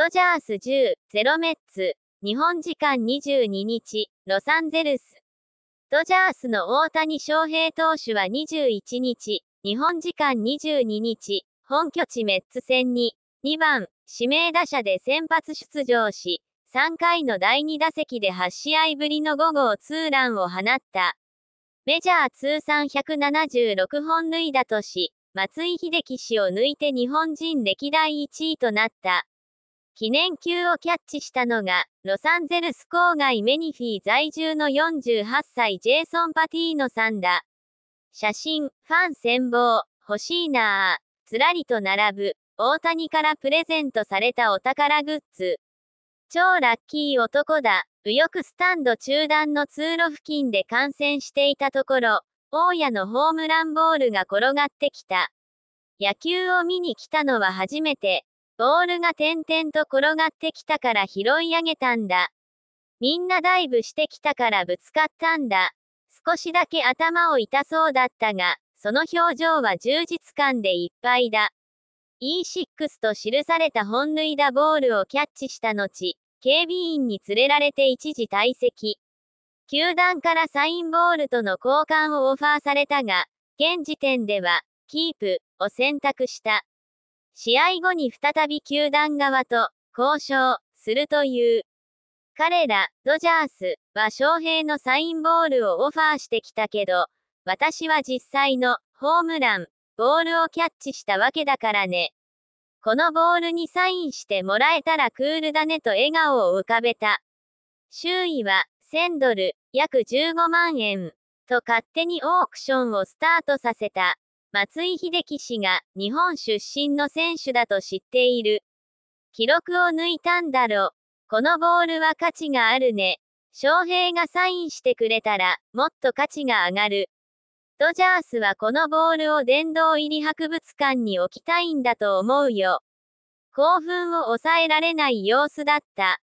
ドジャース10、ゼロメッツ、日本時間22日、ロサンゼルス。ドジャースの大谷翔平投手は21日、日本時間22日、本拠地メッツ戦に、2番、指名打者で先発出場し、3回の第2打席で8試合ぶりの5号ツーランを放った。メジャー通算176本塁打とし、松井秀喜氏を抜いて日本人歴代1位となった。記念球をキャッチしたのが、ロサンゼルス郊外メニフィー在住の48歳ジェイソン・パティーノさんだ。写真、ファン羨望、欲しいなぁ、ずらりと並ぶ、大谷からプレゼントされたお宝グッズ。超ラッキー男だ。右翼スタンド中段の通路付近で観戦していたところ、大家のホームランボールが転がってきた。野球を見に来たのは初めて、ボールが点々と転がってきたから拾い上げたんだ。みんなダイブしてきたからぶつかったんだ。少しだけ頭を痛そうだったが、その表情は充実感でいっぱいだ。E6 と記された本塁打ボールをキャッチした後、警備員に連れられて一時退席。球団からサインボールとの交換をオファーされたが、現時点では、キープを選択した。試合後に再び球団側と交渉するという。彼ら、ドジャースは翔平のサインボールをオファーしてきたけど、私は実際のホームラン、ボールをキャッチしたわけだからね。このボールにサインしてもらえたらクールだねと笑顔を浮かべた。周囲は1000ドル、約15万円、と勝手にオークションをスタートさせた。松井秀喜氏が日本出身の選手だと知っている。記録を抜いたんだろ。このボールは価値があるね。翔平がサインしてくれたら、もっと価値が上がる。ドジャースはこのボールを殿堂入り博物館に置きたいんだと思うよ。興奮を抑えられない様子だった。